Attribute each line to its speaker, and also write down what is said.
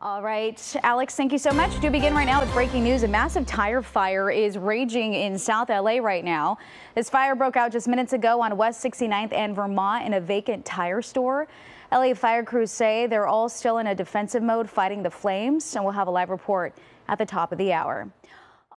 Speaker 1: All right, Alex, thank you so much. Do begin right now with breaking news. A massive tire fire is raging in South LA right now. This fire broke out just minutes ago on West 69th and Vermont in a vacant tire store. LA fire crews say they're all still in a defensive mode fighting the flames, and we'll have a live report at the top of the hour.